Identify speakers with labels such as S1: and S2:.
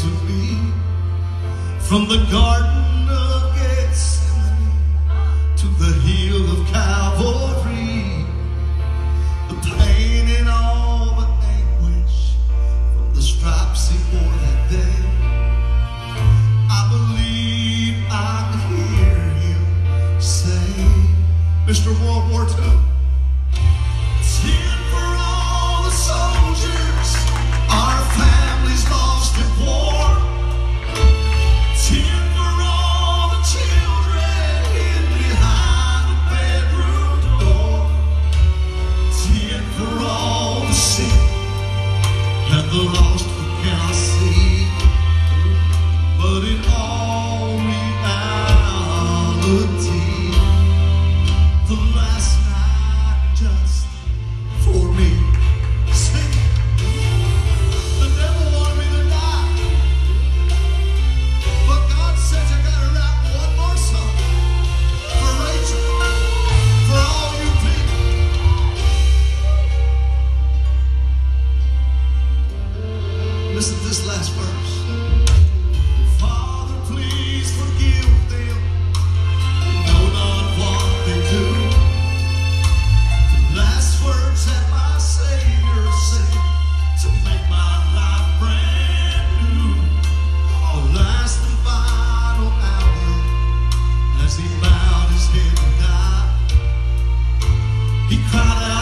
S1: to be from the garden Listen to this last verse. Father, please forgive them. They know not what they do. The last words that my Savior said to make my life brand new. Our last and final hour as he bowed his head to die, He cried out.